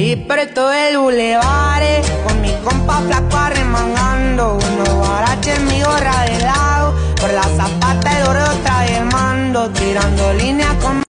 Y presto el bulevares, con mi compa flaco arremangando. Unos guaraches, mi gorra de lado, por la zapata el oro trae mando, tirando líneas con